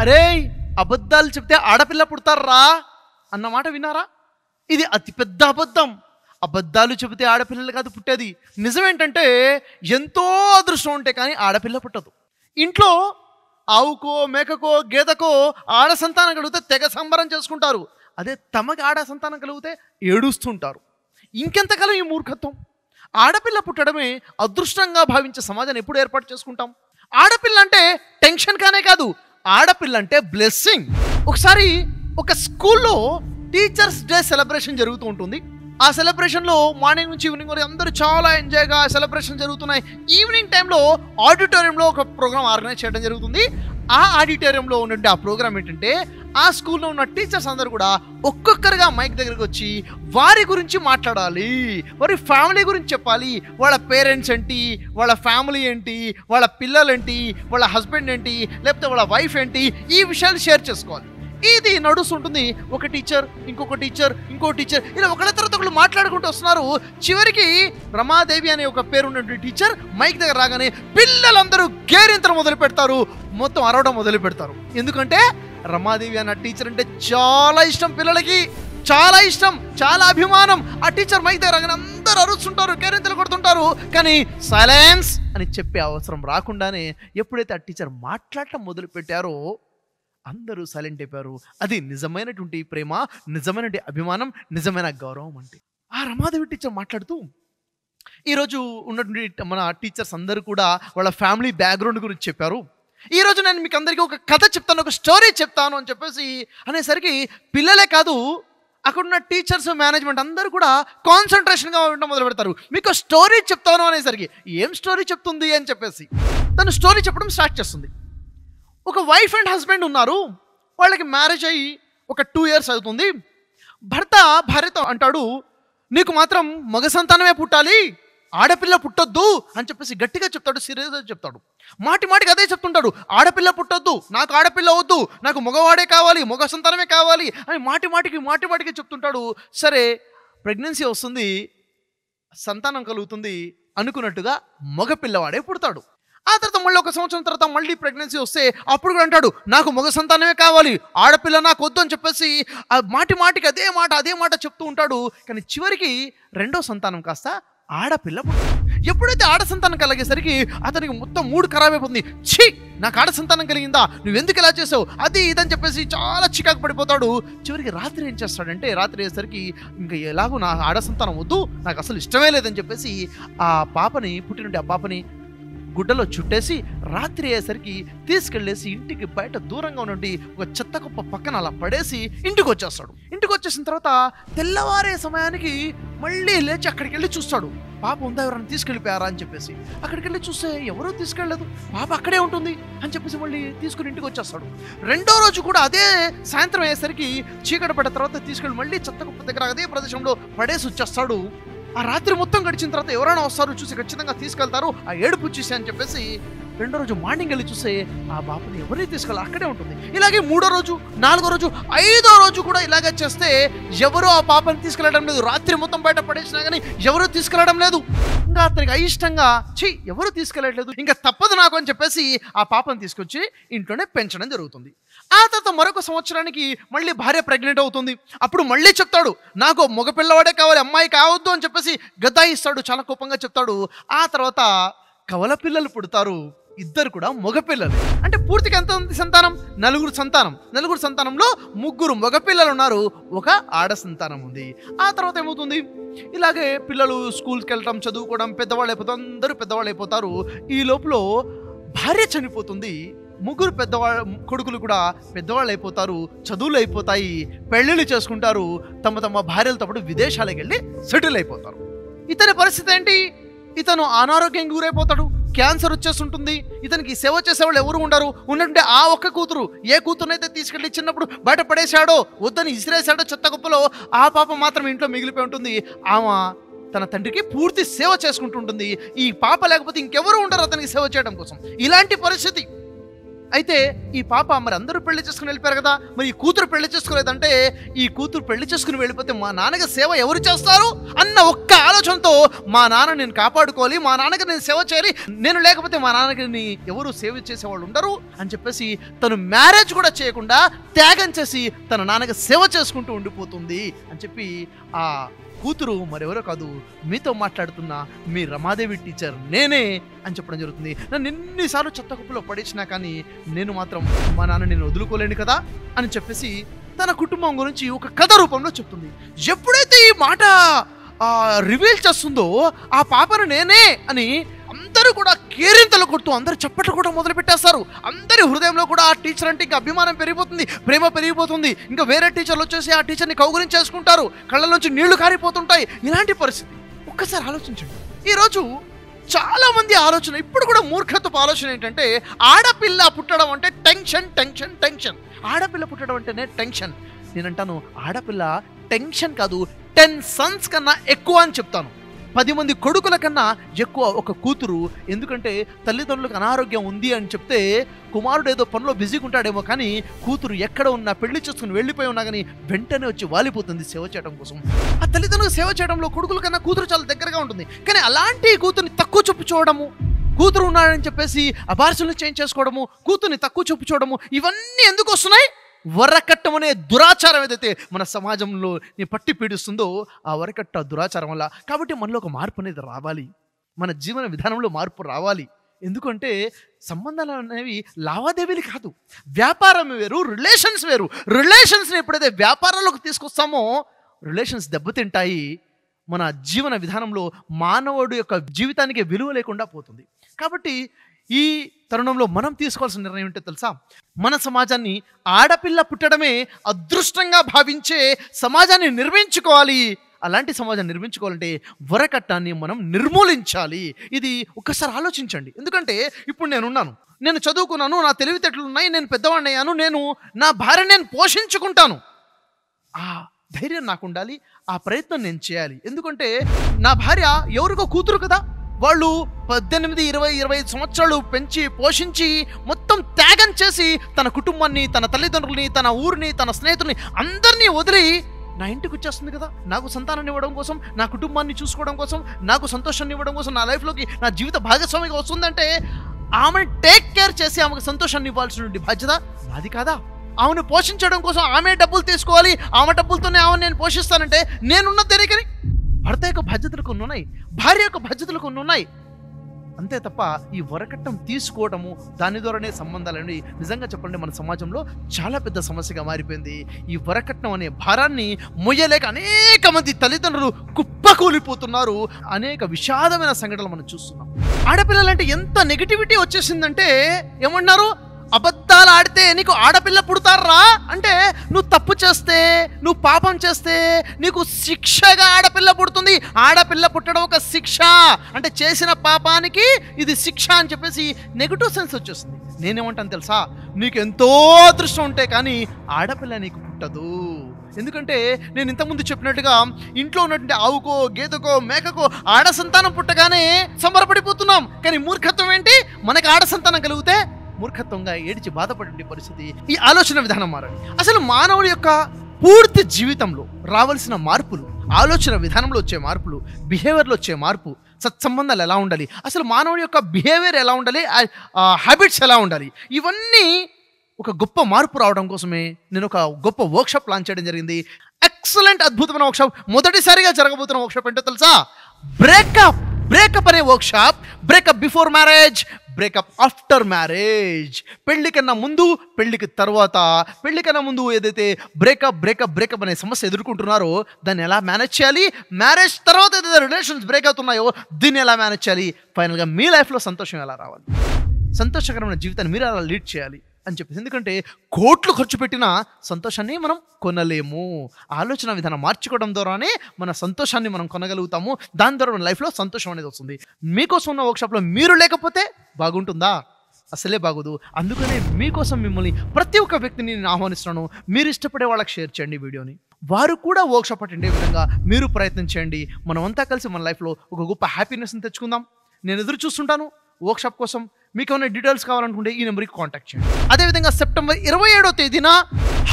అరే అబద్ధాలు చెప్తే ఆడపిల్ల పుడతారా? అన్నమాట విన్నారా? ఇది అతిపెద్ద అబద్ధం. అబద్ధాలు చెబితే ఆడపిల్లలు కాదు పుట్టేది. నిజమేంటంటే ఎంతో అదృష్టం ఉంటే కానీ ఆడపిల్ల పుట్టదు. ఇంట్లో ఆవుకో మేకకో గేదకో ఆడ సంతానం కలిగితే తెగ సంబరం చేసుకుంటారు. అదే తమకి ఆడ సంతానం కలిగితే ఏడుస్తుంటారు. ఇంకెంతకాలం ఈ మూర్ఖత్వం? ఆడపిల్ల పుట్టడమే అదృష్టంగా భావించే సమాజాన్ని ఎప్పుడు ఏర్పాటు చేసుకుంటాం? ఆడపిల్ల అంటే టెన్షన్ కానే కాదు ఆడపిల్ల అంటే బ్లెస్సింగ్ ఒకసారి ఒక స్కూల్లో టీచర్స్ డే సెలబ్రేషన్ జరుగుతూ ఉంటుంది. ఆ సెలబ్రేషన్లో మార్నింగ్ నుంచి ఈవినింగ్ వరకు అందరూ చాలా ఎంజాయ్గా సెలబ్రేషన్ జరుగుతున్నాయి. ఈవినింగ్ టైంలో ఆడిటోరియంలో ఒక ప్రోగ్రామ్ ఆర్గనైజ్ చేయడం జరుగుతుంది. ఆ ఆడిటోరియంలో ఉండే ఆ ప్రోగ్రామ్ ఏంటంటే ఆ స్కూల్లో ఉన్న టీచర్స్ అందరూ కూడా ఒక్కొక్కరుగా మైక్ దగ్గరికి వచ్చి వారి గురించి మాట్లాడాలి వారి ఫ్యామిలీ గురించి చెప్పాలి. వాళ్ళ పేరెంట్స్ ఏంటి వాళ్ళ ఫ్యామిలీ ఏంటి వాళ్ళ పిల్లలు ఏంటి వాళ్ళ హస్బెండ్ ఏంటి లేకపోతే వాళ్ళ వైఫ్ ఏంటి ఈ విషయాలు షేర్ చేసుకోవాలి. ఇది నడుస్తుంటుంది. ఒక టీచర్ ఇంకొక టీచర్ ఇంకో టీచర్. ఇలా ఒకళ్ళ తర్వాత ఒకళ్ళు మాట్లాడుకుంటూ వస్తున్నారు. చివరికి రమాదేవి అనే ఒక పేరున్నటువంటి టీచర్ మైక్ దగ్గర రాగానే పిల్లలందరూ గేరింతలు మొదలు పెడతారు. మొత్తం అరవడం మొదలు పెడతారు. ఎందుకంటే రమాదేవి అన్న టీచర్ అంటే చాలా ఇష్టం పిల్లలకి. చాలా ఇష్టం చాలా అభిమానం. ఆ టీచర్ మైక్ దగ్గర రాగానే అందరూ అరుస్తుంటారు కేరింతలు కొడుతుంటారు. కానీ సైలెన్స్ అని చెప్పే అవసరం రాకుండానే ఎప్పుడైతే ఆ టీచర్ మాట్లాడటం మొదలు పెట్టారో అందరూ సైలెంట్ అయిపోయారు. అది నిజమైనటువంటి ప్రేమ నిజమైనటువంటి అభిమానం నిజమైన గౌరవం అంటే ఆ రమాదేవి టీచర్ మాట్లాడుతూ ఈరోజు ఉన్నటువంటి మన టీచర్స్ అందరూ కూడా వాళ్ళ ఫ్యామిలీ బ్యాక్గ్రౌండ్ గురించి చెప్పారు. ఈరోజు నేను మీకు అందరికీ ఒక కథ చెప్తాను ఒక స్టోరీ చెప్తాను అని చెప్పేసి అనేసరికి పిల్లలే కాదు అక్కడ ఉన్న టీచర్స్ మేనేజ్మెంట్ అందరూ కూడా కాన్సన్ట్రేషన్గా ఉండడం మొదలు పెడతారు. మీకు స్టోరీ చెప్తాను అనేసరికి ఏం స్టోరీ చెప్తుంది అని చెప్పేసి. తను స్టోరీ చెప్పడం స్టార్ట్ చేస్తుంది. ఒక వైఫ్ అండ్ హస్బెండ్ ఉన్నారు. వాళ్ళకి మ్యారేజ్ అయ్యి ఒక టూ ఇయర్స్ అవుతుంది. భర్త భార్యతో అంటాడు నీకు మాత్రం మగ సంతానమే పుట్టాలి ఆడపిల్ల పుట్టొద్దు అని చెప్పేసి గట్టిగా చెప్తాడు సీరియస్గా చెప్తాడు. మాటి మాటికి అదే చెప్తుంటాడు ఆడపిల్ల పుట్టొద్దు నాకు ఆడపిల్ల వద్దు నాకు మగవాడే కావాలి మగ సంతానమే కావాలి అని మాటి మాటికి మాటి మాటికి చెప్తుంటాడు. సరే ప్రెగ్నెన్సీ వస్తుంది సంతానం కలుగుతుంది అనుకున్నట్టుగా మగ పిల్లవాడే పుడతాడు. ఆ తర్వాత మళ్ళీ ఒక సంవత్సరం తర్వాత మళ్ళీ ప్రెగ్నెన్సీ వస్తే అప్పుడు కూడా అంటాడు నాకు మగ సంతానమే కావాలి ఆడపిల్ల నాకు వద్దు అని చెప్పేసి ఆ మాటి మాటికి అదే మాట అదే మాట చెప్తూ ఉంటాడు. కానీ చివరికి రెండో సంతానం కాస్త ఆడపిల్ల ఎప్పుడైతే ఆడ సంతానం కలిగేసరికి అతనికి మొత్తం మూడు ఖరాబైపోతుంది ఛీ! నాకు ఆడ సంతానం కలిగిందా? నువ్వు ఎందుకు ఇలా చేసావు? అది ఇదని చెప్పేసి చాలా చికాకు పడిపోతాడు. చివరికి రాత్రి ఏం చేస్తాడంటే రాత్రి అయ్యేసరికి ఇంకా ఎలాగో నా ఆడ సంతానం వద్దు నాకు అసలు ఇష్టమే లేదని చెప్పేసి ఆ పాపని పుట్టినట్టు ఆ పాపని గుడ్డలో చుట్టేసి రాత్రి అయ్యేసరికి తీసుకెళ్ళేసి ఇంటికి బయట దూరంగా ఉన్నటువంటి ఒక చెత్త కుప్ప పక్కన అలా పడేసి ఇంటికి వచ్చేస్తాడు ఇంటికి వచ్చేసిన తర్వాత తెల్లవారే సమయానికి మళ్ళీ లేచి అక్కడికి వెళ్ళి చూస్తాడు. పాప ఉందా ఎవరైనా తీసుకెళ్ళిపోయారా? అని చెప్పేసి. అక్కడికి వెళ్ళి చూస్తే ఎవరూ తీసుకెళ్ళలేదు. పాప అక్కడే ఉంటుంది. అని చెప్పేసి మళ్ళీ తీసుకుని ఇంటికి వచ్చేస్తాడు రెండో రోజు కూడా అదే సాయంత్రం అయ్యేసరికి చీకటి పడ్డ తర్వాత తీసుకెళ్ళి మళ్ళీ చెత్త కుప్ప దగ్గర అదే ప్రదేశంలో పడేసి వచ్చేస్తాడు. ఆ రాత్రి మొత్తం గడిచిన తర్వాత ఎవరైనా వస్తారు చూసి ఖచ్చితంగా తీసుకెళ్తారు. ఆ ఏడుపు చూసి అని చెప్పేసి రెండో రోజు మార్నింగ్ వెళ్ళి చూస్తే ఆ బాబుని ఎవరిని తీసుకెళ్ళాలి అక్కడే ఉంటుంది. ఇలాగే మూడో రోజు నాలుగో రోజు ఐదో రోజు కూడా ఇలాగే చేస్తే ఎవరు ఆ పాపని తీసుకెళ్ళడం లేదు. రాత్రి మొత్తం బయట పడేసినా కానీ ఎవరు తీసుకెళ్ళడం లేదు. ఇంకా అతనికి అయిష్టంగా ఛీ ఎవరు తీసుకెళ్ళట్లేదు ఇంకా తప్పదు నాకు అని చెప్పేసి ఆ పాపని తీసుకొచ్చి ఇంట్లోనే పెంచడం జరుగుతుంది. ఆ తర్వాత మరొక సంవత్సరానికి మళ్ళీ భార్య ప్రెగ్నెంట్ అవుతుంది. అప్పుడు మళ్ళీ చెప్తాడు నాకు మగ పిల్లవాడే కావాలి అమ్మాయి కావద్దు అని చెప్పేసి గద్దాయిస్తాడు చాలా కోపంగా చెప్తాడు. ఆ తర్వాత కవల పిల్లలు పుడతారు. ఇద్దరు కూడా మగపిల్లలు. అంటే పూర్తిగా ఎంత ఉంది సంతానం? నలుగురు సంతానం. నలుగురు సంతానంలో ముగ్గురు మగపిల్లలు ఉన్నారు. ఒక ఆడ సంతానం ఉంది. ఆ తర్వాత ఏమవుతుంది? ఇలాగే పిల్లలు స్కూల్కి వెళ్ళటం చదువుకోవడం పెద్దవాళ్ళు అయిపోతారు అందరూ పెద్దవాళ్ళు అయిపోతారు. ఈ లోపల భార్య చనిపోతుంది. ముగ్గురు పెద్దవాళ్ళ కొడుకులు కూడా పెద్దవాళ్ళు అయిపోతారు. చదువులు అయిపోతాయి. పెళ్ళిళ్ళు చేసుకుంటారు. తమ తమ భార్యలతో పాటు విదేశాలకు వెళ్ళి సెటిల్ అయిపోతారు. ఇతని పరిస్థితి ఏంటి? ఇతను అనారోగ్యం గురైపోతాడు. క్యాన్సర్ వచ్చేస్తుంటుంది. ఇతనికి సేవ చేసేవాళ్ళు ఎవరు ఉండరు. ఉన్నట్టుంటే ఆ ఒక్క కూతురు ఏ కూతురునైతే తీసుకెళ్ళి చిన్నప్పుడు బయట పడేశాడో వద్దని ఇసిరేశాడో చెత్త గొప్పలో ఆ పాప మాత్రం ఇంట్లో మిగిలిపోయి ఉంటుంది. ఆమె తన తండ్రికి పూర్తి సేవ చేసుకుంటుంటుంది. ఈ పాప లేకపోతే ఇంకెవరు ఉండరు అతనికి సేవ చేయడం కోసం. ఇలాంటి పరిస్థితి. అయితే ఈ పాప మరి అందరూ పెళ్ళి చేసుకుని వెళ్ళిపోయారు కదా. మరి ఈ కూతురు పెళ్ళి చేసుకోలేదంటే ఈ కూతురు పెళ్ళి చేసుకుని వెళ్ళిపోతే మా నాన్నకి సేవ ఎవరు చేస్తారు? అన్న ఒక్క ఆలోచనతో మా నాన్న నేను కాపాడుకోవాలి మా నాన్నకి నేను సేవ చేయాలి నేను లేకపోతే మా నాన్నకి ఎవరు సేవ చేసేవాళ్ళు ఉండరు అని చెప్పేసి తను మ్యారేజ్ కూడా చేయకుండా త్యాగం చేసి తన నాన్నకి సేవ చేసుకుంటూ ఉండిపోతుంది అని చెప్పి ఆ కూతురు మరెవరో కాదు మీతో మాట్లాడుతున్న మీ రమాదేవి టీచర్ నేనే అని చెప్పడం జరుగుతుంది. నన్ను ఎన్నిసార్లు చెత్త కుప్పలో పడేసినా కానీ నేను మాత్రం మా నాన్న నేను వదులుకోలేను కదా అని చెప్పేసి తన కుటుంబం గురించి ఒక కథ రూపంలో చెప్తుంది. ఎప్పుడైతే ఈ మాట రివీల్ చేస్తుందో ఆ పాపను నేనే అని అందరూ కూడా కేరింతలు కొడుతూ అందరూ చప్పట్లు కూడా మొదలు పెట్టేస్తారు అందరి హృదయంలో కూడా ఆ టీచర్ అంటే ఇంకా అభిమానం పెరిగిపోతుంది ప్రేమ పెరిగిపోతుంది. ఇంకా వేరే టీచర్లు వచ్చేసి ఆ టీచర్ని కౌగులించేసుకుంటారు కళ్ళలోంచి నీళ్ళు కారిపోతుంటాయి. ఇలాంటి పరిస్థితి. ఒక్కసారి ఆలోచించండి. ఈరోజు చాలా మంది ఆలోచన ఇప్పుడు కూడా మూర్ఖత్వపు ఆలోచన ఏంటంటే ఆడపిల్ల పుట్టడం అంటే టెన్షన్ టెన్షన్ టెన్షన్. ఆడపిల్ల పుట్టడం అంటేనే టెన్షన్. నేనంటాను ఆడపిల్ల టెన్షన్ కాదు టెన్ సన్స్ కన్నా ఎక్కువ అని చెప్తాను. పది మంది కొడుకుల కన్నా ఎక్కువ ఒక కూతురు. ఎందుకంటే తల్లిదండ్రులకు అనారోగ్యం ఉంది అని చెప్తే కుమారుడు ఏదో పనిలో బిజీగా ఉంటాడేమో కానీ కూతురు ఎక్కడ ఉన్నా పెళ్ళి చేసుకుని వెళ్ళిపోయి ఉన్నా కానీ వెంటనే వచ్చి వాలిపోతుంది సేవ చేయడం కోసం. ఆ తల్లిదండ్రులకు సేవ చేయడంలో కొడుకుల కన్నా కూతురు చాలా దగ్గరగా ఉంటుంది. కానీ అలాంటి కూతుర్ని తక్కువ చూపు చూడము కూతురు ఉన్నాడని చెప్పేసి అబార్సులు చేంజ్ చేసుకోవడము కూతుర్ని తక్కువ చూపు చూడము ఇవన్నీ ఎందుకు వస్తున్నాయి? వరకట్టం అనే దురాచారం ఏదైతే మన సమాజంలో నీ పట్టి పీడిస్తుందో ఆ వరకట్ట దురాచారం వల్ల కాబట్టి మనలో ఒక మార్పు అనేది రావాలి. మన జీవన విధానంలో మార్పు రావాలి. ఎందుకంటే సంబంధాలు అనేవి లావాదేవీలు కాదు. వ్యాపారం వేరు రిలేషన్స్ వేరు. రిలేషన్స్ని ఎప్పుడైతే వ్యాపారాల్లోకి తీసుకొస్తామో రిలేషన్స్ దెబ్బతింటాయి. మన జీవన విధానంలో మానవుడు యొక్క జీవితానికి విలువ లేకుండా పోతుంది. కాబట్టి ఈ తరుణంలో మనం తీసుకోవాల్సిన నిర్ణయం ఏంటో తెలుసా? మన సమాజాన్ని ఆడపిల్ల పుట్టడమే అదృష్టంగా భావించే సమాజాన్ని నిర్మించుకోవాలి. అలాంటి సమాజాన్ని నిర్మించుకోవాలంటే వరకట్టాన్ని మనం నిర్మూలించాలి. ఇది ఒకసారి ఆలోచించండి. ఎందుకంటే ఇప్పుడు నేనున్నాను. నేను చదువుకున్నాను నా తెలివితేటలు ఉన్నాయి నేను పెద్దవాడిని అయ్యాను నేను నా భార్య నేను పోషించుకుంటాను. ఆ ధైర్యం నాకు ఉండాలి ఆ ప్రయత్నం నేను చేయాలి. ఎందుకంటే నా భార్య ఎవరికో కూతురు కదా? వాళ్ళు పద్దెనిమిది ఇరవై ఇరవై సంవత్సరాలు పెంచి పోషించి మొత్తం త్యాగం చేసి తన కుటుంబాన్ని తన తల్లిదండ్రుల్ని తన ఊరిని తన స్నేహితుల్ని అందరినీ వదిలి నా ఇంటికి వచ్చేస్తుంది కదా. నాకు సంతానాన్ని ఇవ్వడం కోసం నా కుటుంబాన్ని చూసుకోవడం కోసం నాకు సంతోషాన్ని ఇవ్వడం కోసం నా లైఫ్లోకి నా జీవిత భాగస్వామిగా వస్తుందంటే ఆమెను టేక్ కేర్ చేసి ఆమెకు సంతోషాన్ని ఇవ్వాల్సిన బాధ్యత నాది కాదా? ఆమెను పోషించడం కోసం ఆమె డబ్బులు తీసుకోవాలి ఆమె డబ్బులతోనే ఆమెను నేను పోషిస్తానంటే నేనున్న తెలియకని భర్త యొక్క బాధ్యతలు కొన్ని ఉన్నాయి భార్య యొక్క బాధ్యతలు కొన్ని ఉన్నాయి. అంతే తప్ప ఈ వరకట్నం తీసుకోవడము దాని ద్వారానే సంబంధాలు నిజంగా చెప్పండి మన సమాజంలో చాలా పెద్ద సమస్యగా మారిపోయింది. ఈ వరకట్నం అనే భారాన్ని మొయ్యలేక అనేక మంది తల్లిదండ్రులు కుప్పకూలిపోతున్నారు. అనేక విషాదమైన సంఘటనలు మనం చూస్తున్నాం. ఆడపిల్లలంటే ఎంత నెగిటివిటీ వచ్చేసిందంటే ఏమన్నారు అబద్ధాలు ఆడితే నీకు ఆడపిల్ల పుడతారా? అంటే నువ్వు తప్పు చేస్తే నువ్వు పాపం చేస్తే నీకు శిక్షగా ఆడపిల్ల పుడుతుంది. ఆడపిల్ల పుట్టడం ఒక శిక్ష. అంటే చేసిన పాపానికి ఇది శిక్ష అని చెప్పేసి నెగిటివ్ సెన్స్ వచ్చేస్తుంది. నేనేమంటాను తెలుసా? నీకు ఎంతో అదృష్టం ఉంటే కానీ ఆడపిల్ల నీకు పుట్టదు. ఎందుకంటే నేను ఇంతకుముందు చెప్పినట్టుగా ఇంట్లో ఉన్నటువంటి ఆవుకో గేదెకో మేకకో ఆడ సంతానం పుట్టగానే సంబరపడిపోతున్నాం. కానీ మూర్ఖత్వం ఏంటి? మనకు ఆడ సంతానం కలిగితే మూర్ఖత్వంగా ఏడిచి బాధపడే పరిస్థితి. ఈ ఆలోచన విధానం మారాలి అసలు మానవుడి యొక్క పూర్తి జీవితంలో రావాల్సిన మార్పులు ఆలోచన విధానంలో వచ్చే మార్పులు బిహేవియర్లో వచ్చే మార్పు సత్సంబంధాలు ఎలా ఉండాలి? అసలు మానవుడి యొక్క బిహేవియర్ ఎలా ఉండాలి? హ్యాబిట్స్ ఎలా ఉండాలి? ఇవన్నీ ఒక గొప్ప మార్పు రావడం కోసమే నేను ఒక గొప్ప వర్క్షాప్ లాంచ్ చేయడం జరిగింది. ఎక్సలెంట్ అద్భుతమైన వర్క్షాప్ మొదటిసారిగా జరగబోతున్న వర్క్షాప్ ఏంటో తెలుసా? బ్రేకప్ బ్రేకప్ అనే workshop breakup before marriage breakup after marriage పెళ్ళి కన్నా ముందు పెళ్ళికి తర్వాత. పెళ్ళి కన్నా ముందు ఏదైతే బ్రేకప్ బ్రేకప్ బ్రేకప్ అనే సమస్య ఎదుర్కొంటున్నారో దాన్ని ఎలా మేనేజ్ చేయాలి? మ్యారేజ్ తర్వాత ఏదైతే రిలేషన్స్ బ్రేక్ అవుతున్నాయో దీన్ని ఎలా మేనేజ్ చేయాలి? ఫైనల్గా మీ లైఫ్లో సంతోషం ఎలా రావాలి? సంతోషకరమైన జీవితాన్ని మీరు అలా లీడ్ చేయాలి? అని చెప్పేసి. ఎందుకంటే కోట్లు ఖర్చు పెట్టిన సంతోషాన్ని మనం కొనలేము. ఆలోచన విధానం మార్చుకోవడం ద్వారానే మన సంతోషాన్ని మనం కొనగలుగుతాము. దాని ద్వారా మన లైఫ్లో సంతోషం అనేది వస్తుంది. మీకోసం ఉన్న వర్క్షాప్లో మీరు లేకపోతే బాగుంటుందా? అసలే బాగోదు. అందుకనే మీకోసం మిమ్మల్ని ప్రతి ఒక్క వ్యక్తిని నేను ఆహ్వానిస్తున్నాను. మీరు ఇష్టపడే వాళ్ళకి షేర్ చేయండి వీడియోని. వారు కూడా వర్క్షాప్ అటెండే విధంగా మీరు ప్రయత్నం చేయండి. మనమంతా కలిసి మన లైఫ్లో ఒక గొప్ప హ్యాపీనెస్ని తెచ్చుకుందాం. నేను ఎదురు చూస్తుంటాను వర్క్షాప్ కోసం. మీకు ఏమైనా డీటెయిల్స్ కావాలనుకుంటే ఈ నెంబర్కి కాంటాక్ట్ చేయండి. అదేవిధంగా సెప్టెంబర్ ఇరవై ఏడో తేదీన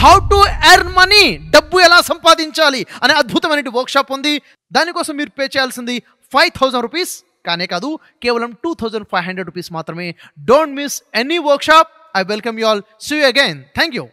హౌ టు ఎర్న్ మనీ డబ్బు ఎలా సంపాదించాలి అనే అద్భుతమైన వర్క్షాప్ ఉంది. దానికోసం మీరు పే చేయాల్సింది ఫైవ్ థౌసండ్ రూపీస్ కానే కాదు కేవలం two thousand five hundred rupees మాత్రమే. Don't miss any workshop I welcome you all see again thank you